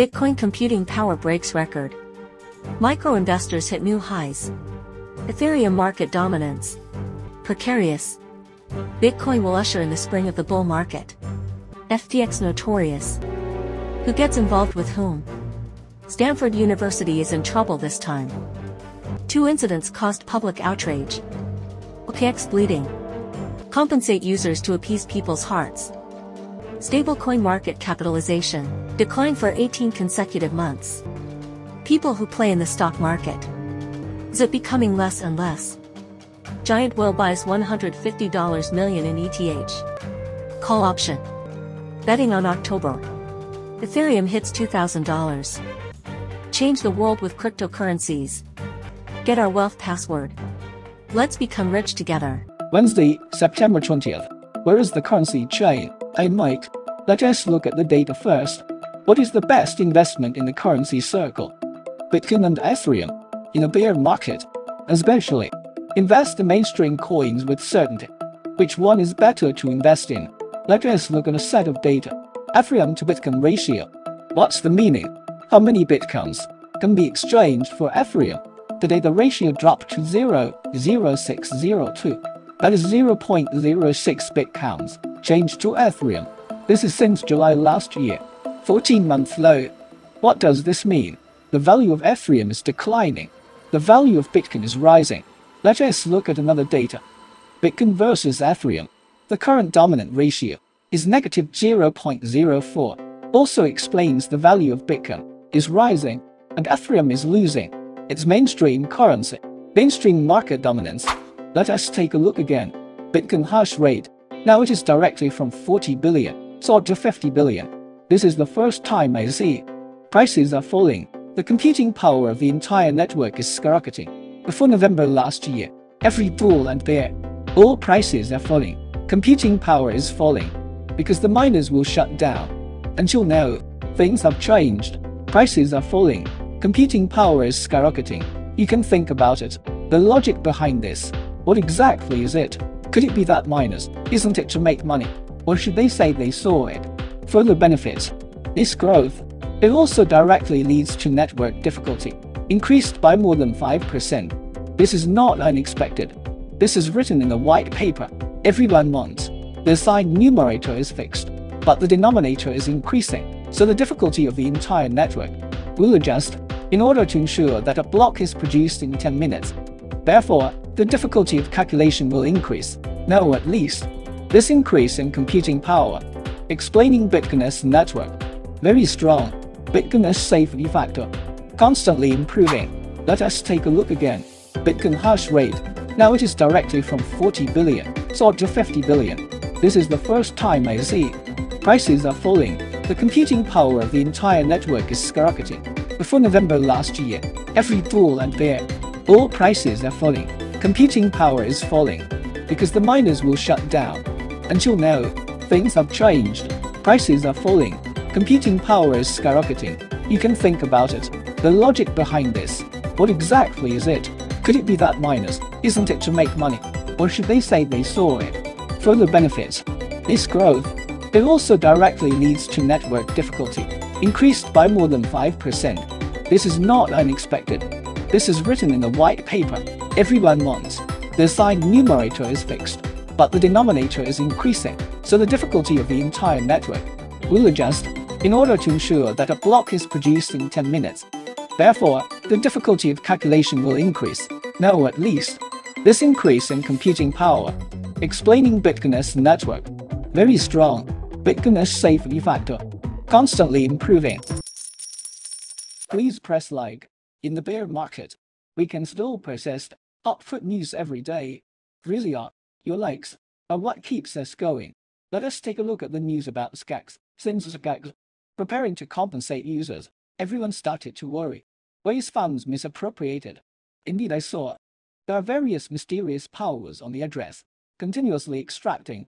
Bitcoin computing power breaks record. Micro investors hit new highs. Ethereum market dominance. Precarious. Bitcoin will usher in the spring of the bull market. FTX notorious. Who gets involved with whom? Stanford University is in trouble this time. Two incidents caused public outrage. OKX bleeding. Compensate users to appease people's hearts. Stablecoin market capitalization declined for 18 consecutive months. People who play in the stock market. Is it becoming less and less? Giant Whale buys $150 million in ETH. Call option. Betting on October. Ethereum hits $2,000. Change the world with cryptocurrencies. Get our wealth password. Let's become rich together. Wednesday, September 20th. Where is the currency chain? I'm Mike. Let us look at the data first. What is the best investment in the currency circle? Bitcoin and Ethereum. In a bear market, especially, invest the mainstream coins with certainty. Which one is better to invest in? Let us look at a set of data. Ethereum to Bitcoin ratio. What's the meaning? How many Bitcoins can be exchanged for Ethereum? Today the ratio dropped to 0.0602. That is 0.06 Bitcoins changed to Ethereum. This is since July last year. 14 month low. What does this mean? The value of Ethereum is declining. The value of Bitcoin is rising. Let us look at another data. Bitcoin versus Ethereum. The current dominant ratio is negative 0.04. Also explains the value of Bitcoin is rising and Ethereum is losing its mainstream currency. Mainstream market dominance. Let us take a look again. Bitcoin hash rate. Now it is directly from 40 billion soared to 50 billion. This is the first time I see. Prices are falling. The computing power of the entire network is skyrocketing. Before November last year, every bull and bear, all prices are falling. Computing power is falling because the miners will shut down. Until now, things have changed. Prices are falling. Computing power is skyrocketing. You can think about it. The logic behind this. What exactly is it? Could it be that miners, isn't it to make money? Or should they say they saw it? Further benefits. This growth. It also directly leads to network difficulty, increased by more than 5%. This is not unexpected. This is written in the white paper. Everyone wants. The assigned numerator is fixed, but the denominator is increasing so the difficulty of the entire network will adjust in order to ensure that a block is produced in 10 minutes. Therefore, the difficulty of calculation will increase. Now at least, this increase in computing power, explaining Bitcoin's network, very strong, Bitcoin's safety factor, constantly improving. Let us take a look again. Bitcoin hash rate, now it is directly from 40 billion, soared to 50 billion. This is the first time I see. Prices are falling, the computing power of the entire network is skyrocketing. Before November last year, every bull and bear, all prices are falling. Computing power is falling because the miners will shut down. Until now, things have changed. Prices are falling. Computing power is skyrocketing. You can think about it. The logic behind this. What exactly is it? Could it be that miners, isn't it to make money? Or should they say they saw it? Further benefits. This growth it also directly leads to network difficulty, increased by more than 5%. This is not unexpected. This is written in the white paper. Everyone wants. The assigned numerator is fixed, but the denominator is increasing, so the difficulty of the entire network will adjust in order to ensure that a block is produced in 10 minutes. Therefore, the difficulty of calculation will increase. Now at least, this increase in computing power, explaining Bitcoin's network, very strong, Bitcoin's safety factor, constantly improving. Please press like. In the bear market, we can still persist. Upfoot news every day. Really are. Your likes are what keeps us going. Let us take a look at the news about FTX. Since FTX preparing to compensate users, everyone started to worry. Ways funds misappropriated. Indeed, I saw. There are various mysterious powers on the address, continuously extracting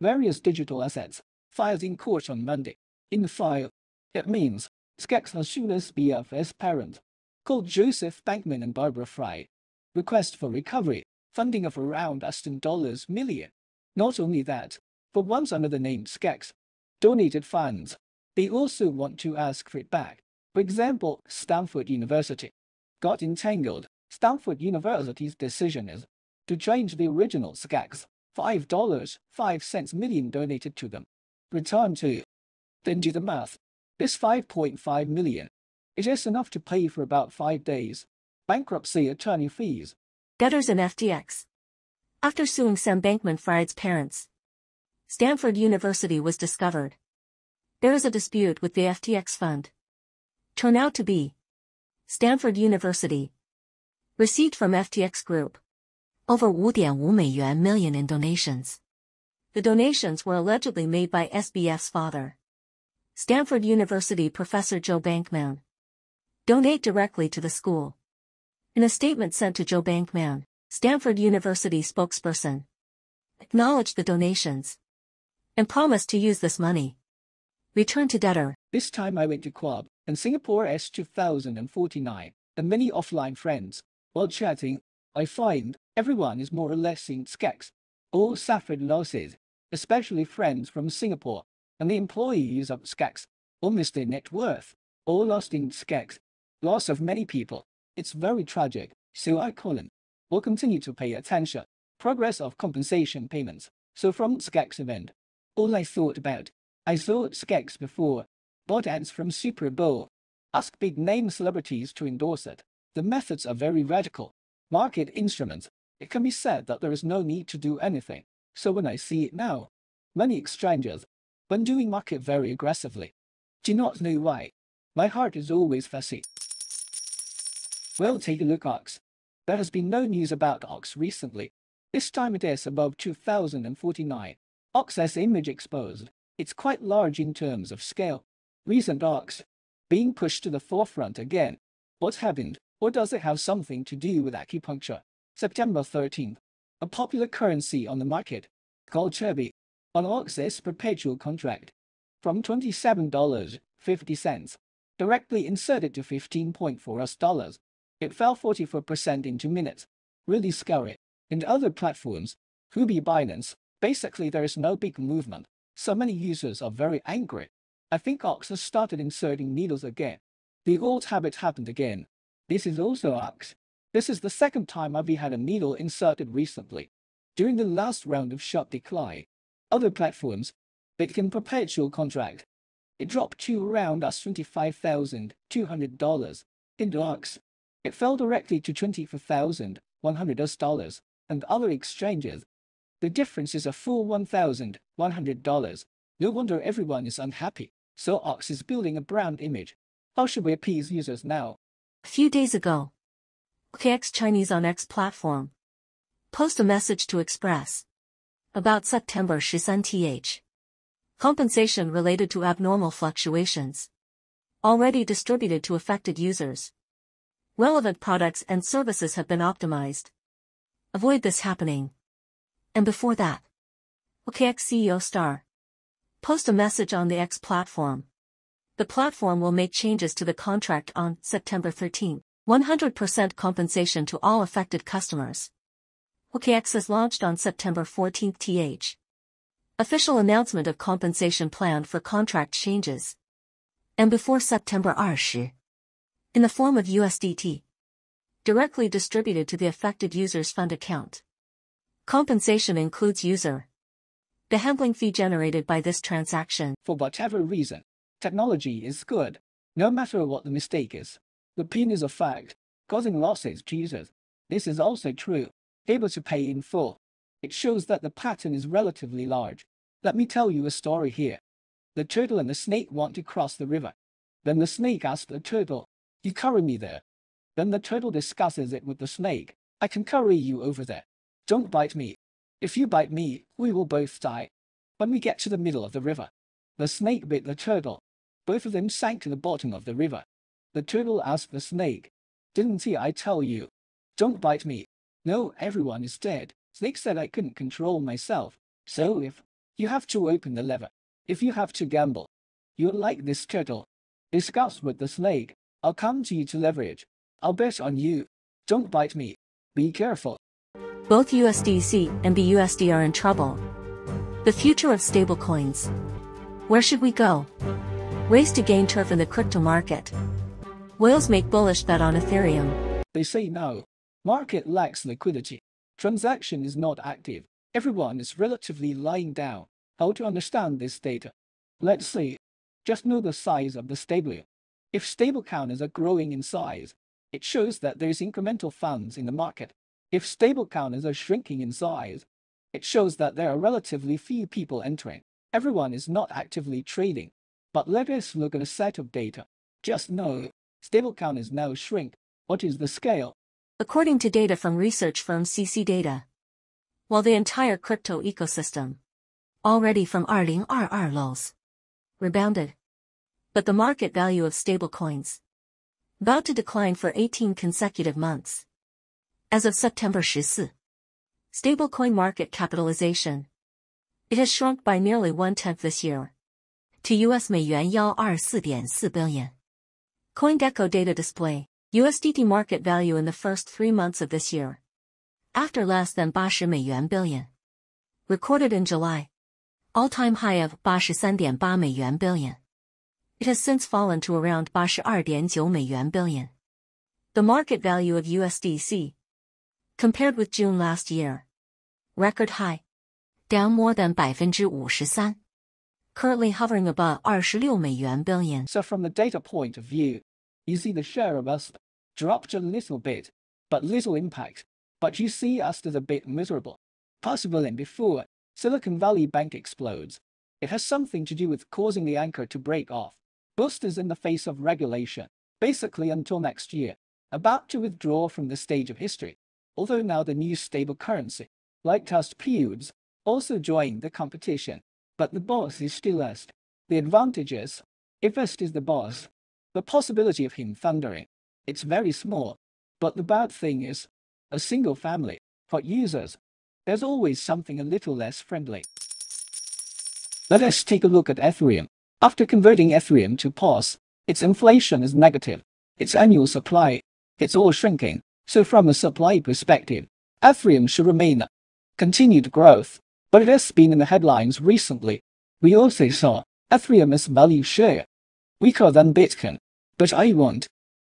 various digital assets filed in court on Monday. In the file, it means FTX has FTX Hashula's BFS parent, called Joseph Bankman and Barbara Fried, request for recovery, funding of around Aston dollars million. Not only that, but once under the name FTX, donated funds, they also want to ask for it back. For example, Stanford University got entangled. Stanford University's decision is to change the original FTX $5.05 million donated to them. Return to. Then do the math. This 5.5 million. It is enough to pay for about five days. Bankruptcy attorney fees. Debtors in FTX. After suing Sam Bankman-Fried's parents, Stanford University was discovered. There is a dispute with the FTX fund. Turn out to be Stanford University. Received from FTX Group. Over 5.5美元 million in donations. The donations were allegedly made by SBF's father. Stanford University professor Joe Bankman. Donate directly to the school. In a statement sent to Joe Bankman, Stanford University spokesperson acknowledged the donations and promised to use this money. Return to debtor. This time I went to club in Singapore S2049 and many offline friends. While chatting, I find everyone is more or less in FTX. All suffered losses, especially friends from Singapore and the employees of FTX. Almost their net worth, all lost in FTX. Loss of many people. It's very tragic, so I call them. We'll continue to pay attention. Progress of compensation payments. So from FTX event, all I thought about, I thought FTX before. Bought ads from Super Bowl. Ask big name celebrities to endorse it. The methods are very radical. Market instruments. It can be said that there is no need to do anything. So when I see it now, many exchanges, when doing market very aggressively, do not know why. My heart is always fussy. Well, take a look, Ox. There has been no news about Ox recently. This time it is above 2049. Ox has image exposed. It's quite large in terms of scale. Recent Ox being pushed to the forefront again. What happened? Or does it have something to do with acupuncture? September 13th. A popular currency on the market, called Chubby, on Ox's perpetual contract, from $27.50, directly inserted to 15.4 US dollars. It fell 44% in two minutes. Really scary. And other platforms, Huobi Binance, basically there is no big movement. So many users are very angry. I think Ox has started inserting needles again. The old habit happened again. This is also Ox. This is the second time I've had a needle inserted recently. During the last round of sharp decline, other platforms, Bitcoin perpetual contract, it dropped to around us $25,200. In Ox, it fell directly to $24,100 and other exchanges. The difference is a full $1,100. No wonder everyone is unhappy. So Ox is building a brand image. How should we appease users now? A few days ago, OKX Chinese on X platform post a message to Express about September 13 th. Compensation related to abnormal fluctuations already distributed to affected users. Relevant products and services have been optimized. Avoid this happening. And before that, OKX CEO Star. Post a message on the X platform. The platform will make changes to the contract on September 13. 100% compensation to all affected customers. OKX is launched on September 14 th. Official announcement of compensation plan for contract changes. And before September 20 in the form of USDT. Directly distributed to the affected user's fund account. Compensation includes user. The handling fee generated by this transaction. For whatever reason, technology is good, no matter what the mistake is. The pin is a fact, causing losses to users. This is also true, able to pay in full. It shows that the pattern is relatively large. Let me tell you a story here. The turtle and the snake want to cross the river. Then the snake asks the turtle, you carry me there. Then the turtle discusses it with the snake. I can carry you over there. Don't bite me. If you bite me, we will both die. When we get to the middle of the river, the snake bit the turtle. Both of them sank to the bottom of the river. The turtle asked the snake, Didn't he I tell you? Don't bite me. No, everyone is dead. Snake said I couldn't control myself. So if you have to open the lever, if you have to gamble, you're like this turtle. Discuss with the snake. I'll come to you to leverage. I'll bet on you. Don't bite me. Be careful. Both USDC and BUSD are in trouble. The future of stablecoins. Where should we go? Ways to gain turf in the crypto market. Whales make bullish bet on Ethereum. They say no. Market lacks liquidity. Transaction is not active. Everyone is relatively lying down. How to understand this data? Let's see. Just know the size of the stable. If stable counters are growing in size, it shows that there is incremental funds in the market. If stable counters are shrinking in size, it shows that there are relatively few people entering. Everyone is not actively trading. But let us look at a set of data. Just know, stable counters now shrink. What is the scale? According to data from research firm CC Data, while the entire crypto ecosystem, already from 2022 lows, rebounded But the market value of stablecoins, about to decline for 18 consecutive months. As of September 14, stablecoin market capitalization, it has shrunk by nearly one-tenth this year to US 美元124.4 billion. CoinGecko data display, USDT market value in the first three months of this year, after less than 80 美元 billion, recorded in July, all-time high of 83.8美元 billion. it has since fallen to around 82.9 billion. The market value of USDC, compared with June last year, record high, down more than 53%, currently hovering above 26 billion. So from the data point of view, you see the share of us dropped a little bit, but little impact. But you see us as a bit miserable, possible in before. Silicon Valley Bank explodes. It has something to do with causing the anchor to break off. Boosters in the face of regulation, basically until next year, about to withdraw from the stage of history. Although now the new stable currency, like Trust Pubes, also joined the competition. But the boss is still us. The advantage is, if Est is the boss, the possibility of him thundering, it's very small. But the bad thing is, a single family, for users, there's always something a little less friendly. Let us take a look at Ethereum. After converting Ethereum to POS, its inflation is negative. Its annual supply, it's all shrinking. So from a supply perspective, Ethereum should remain continued growth, but it has been in the headlines recently. We also saw Ethereum's value share weaker than Bitcoin, but I want.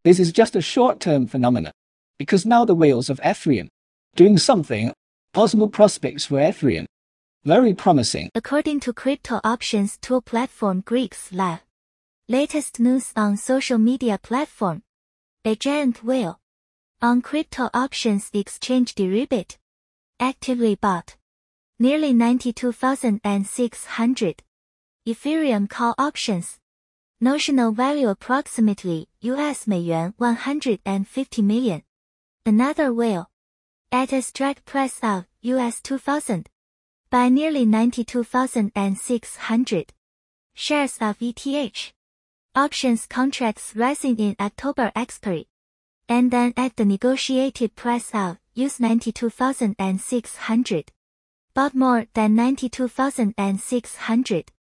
This is just a short-term phenomenon, because now the whales of Ethereum doing something, possible prospects for Ethereum very promising. According to crypto options tool platform Greeks Lab. Latest news on social media platform. A giant whale. On crypto options exchange Deribit. Actively bought. Nearly 92,600. Ethereum call options. Notional value approximately US 美元150 million. Another whale. At a strike price of US 2000 by nearly 92,600 shares of ETH. Options contracts rising in October expiry. And then at the negotiated price of US 92,600. But more than 92,600.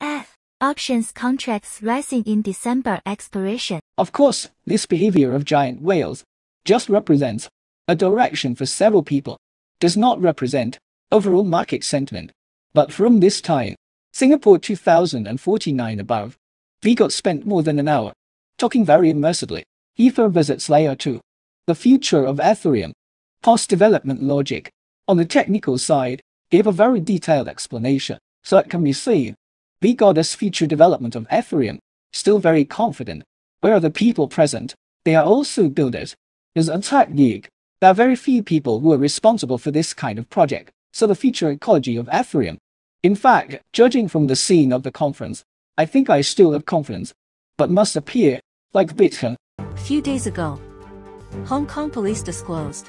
F. Ah, Options contracts rising in December expiration. Of course, this behavior of giant whales just represents a direction for several people, does not represent overall market sentiment. But from this time, Singapore 2049 above, we got spent more than an hour talking very immersively. Ether visits layer 2. The future of Ethereum. Post development logic. On the technical side, gave a very detailed explanation, so it can be seen. We got this future development of Ethereum, still very confident. Where are the people present? They are also builders. Is Attack League. There are very few people who are responsible for this kind of project so the future ecology of Ethereum. In fact, judging from the scene of the conference, I think I still have confidence, but must appear like Bitcoin. Few days ago, Hong Kong police disclosed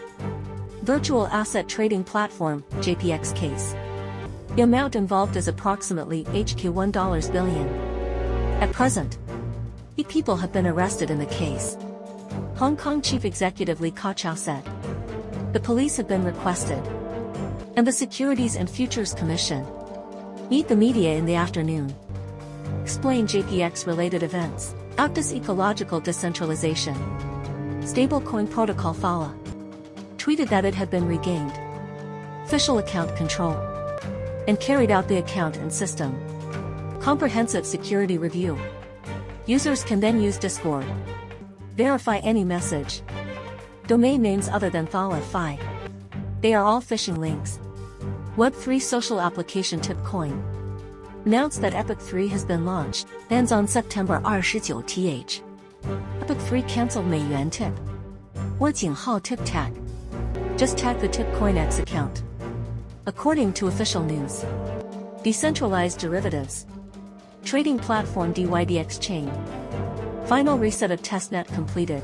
virtual asset trading platform JPEX case. The amount involved is approximately HK 1 billion. At present, eight people have been arrested in the case. Hong Kong Chief Executive Lee Ka-chiu said, the police have been requested and the Securities and Futures Commission. Meet the media in the afternoon. Explain JPEX-related events. Actus Ecological Decentralization. Stablecoin Protocol Fala. Tweeted that it had been regained. Official account control. And carried out the account and system. Comprehensive security review. Users can then use Discord. Verify any message. Domain names other than Fi. They are all phishing links. Web3 social application Tipcoin. Announced that Epoch 3 has been launched, ends on September 29 th. Epoch 3 cancelled 美元 tip. 我井号 tip tag. Just tag the Tipcoin account. According to official news. Decentralized derivatives. Trading platform DYDX chain. Final reset of testnet completed.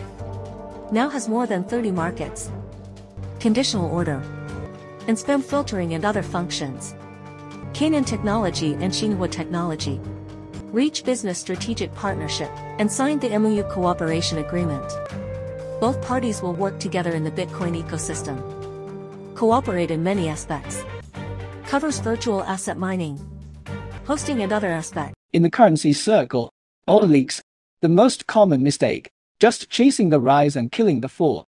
Now has more than 30 markets. Conditional order. And spam filtering and other functions. Canaan Technology and Xinhua Technology. Reach business strategic partnership and signed the MOU cooperation agreement. Both parties will work together in the Bitcoin ecosystem. Cooperate in many aspects. Covers virtual asset mining, hosting and other aspects. In the currency circle, all leaks, the most common mistake, just chasing the rise and killing the fall.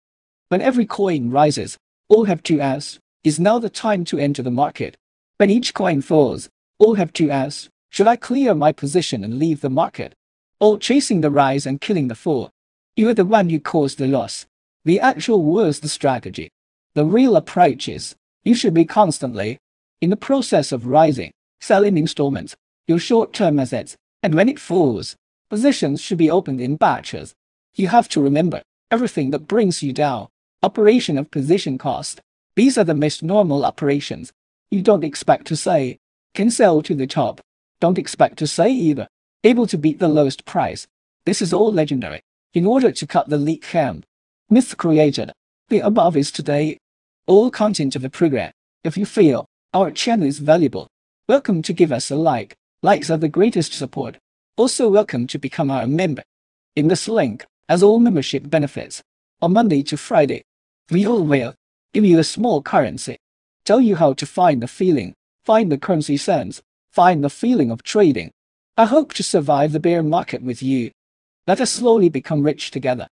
When every coin rises, all have to ask, is now the time to enter the market? When each coin falls, all have to ask, should I clear my position and leave the market? All chasing the rise and killing the fall. You are the one who caused the loss. The actual was the strategy. The real approach is, you should be constantly, in the process of rising, selling installments, your short-term assets, and when it falls, positions should be opened in batches. You have to remember, everything that brings you down, operation of position cost, these are the most normal operations. You don't expect to say, can sell to the top. Don't expect to say either, able to beat the lowest price. This is all legendary. In order to cut the leak camp, myth created. The above is today. All content of the program. If you feel our channel is valuable, welcome to give us a like. Likes are the greatest support. Also welcome to become our member. In this link, as all membership benefits, on Monday to Friday, we all will give you a small currency, tell you how to find the feeling, find the currency sense, find the feeling of trading. I hope to survive the bear market with you. Let us slowly become rich together.